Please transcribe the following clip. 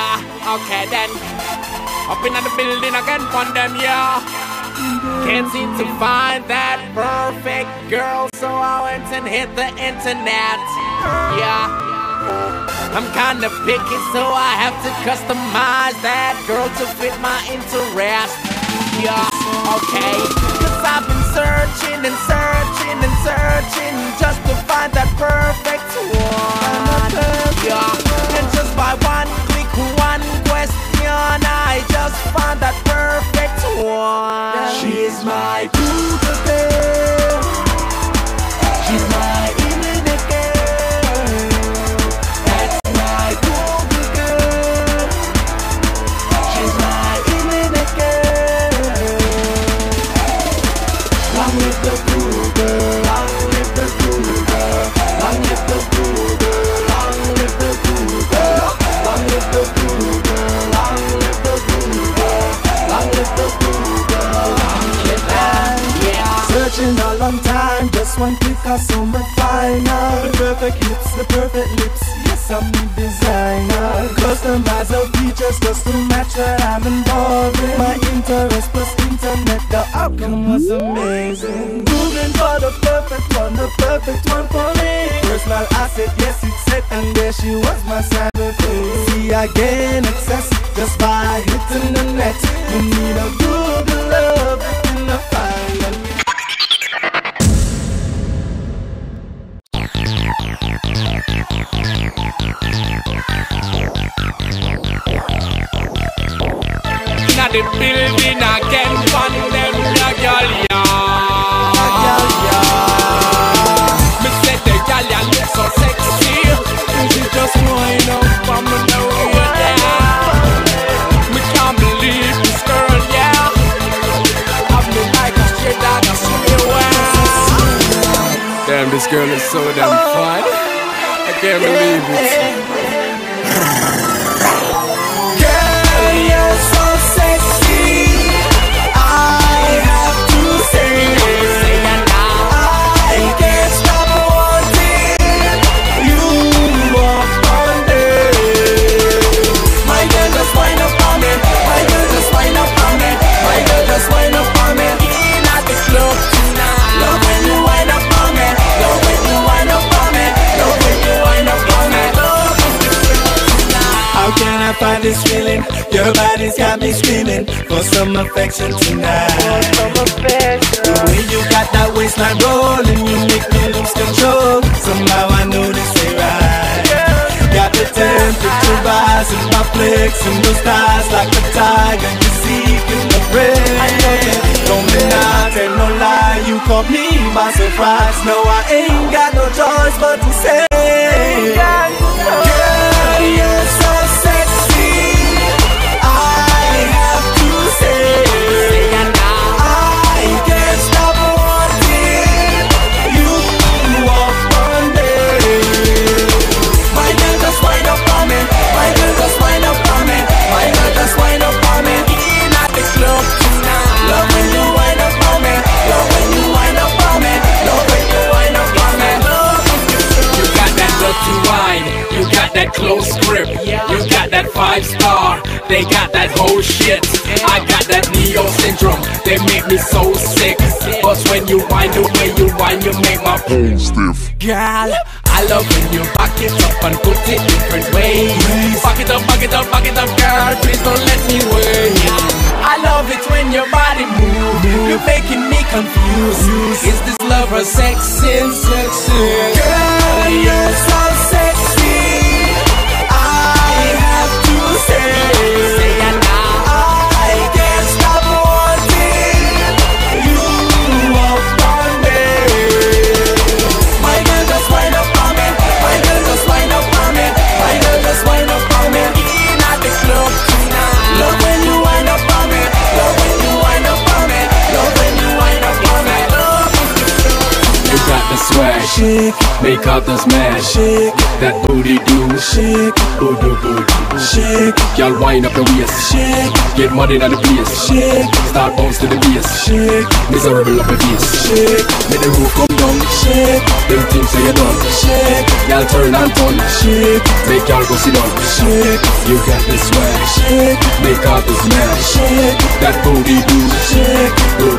Yeah, okay then. Up in the building again, fun them, yeah. Can't seem to find that perfect girl, so I went and hit the internet. Yeah. I'm kinda picky, so I have to customize that girl to fit my interest. Yeah, okay. Cause I've been searching and searching and searching She's my Searching a long time, just one click I saw my final. The perfect lips, the perfect lips, yes I'm the designer. Customize the features just to match what I'm involved in. My interest plus internet, the outcome was amazing. Moving for the perfect one, the perfect one for me. Personal asset, yes it's set and there she was my cyber See I gain access just by hitting the net. You need a Inna the building again, fun them the girl, yeah. Me say the girl ya look so sexy. She just wind up on me can't believe this girl, yeah. Have like a. Damn, this girl is so damn fun. I can't believe it. Can this feeling? Your body's got me screaming for some affection tonight. The way you got that waistline rolling, you make me lose control. Somehow I know this ain't right. Got the temperature rising, my flexing those thighs like a tiger. You seeking the prey. Don't deny, tell no lie. You caught me by surprise. No, I ain't got no choice but to say. You got that close grip, you got that five star, they got that whole shit. I got that Neo syndrome, they make me so sick. But when you wind the way you wind, you make my boom stiff. Girl, I love when you back it up and put it different ways. Back it up, back it up, back it up, girl. Please don't let me wait. I love it when your body moves. You're making me confused. Is this love or sex in sexy? Girl, you're so Shake, Make others mad. shake, That booty do. shake, Boo doo boo shake, Y'all wind up the waist. shake, Get money in the place. shake, Start bounce to the bass. shake, Miserable up your face. shake, Make the roof come down. shake, Them things say you done. shake, Y'all turn and turn. shake, Make y'all go sit down. shake, You got the swag. shake, Make others mad. shake, That booty do. shake.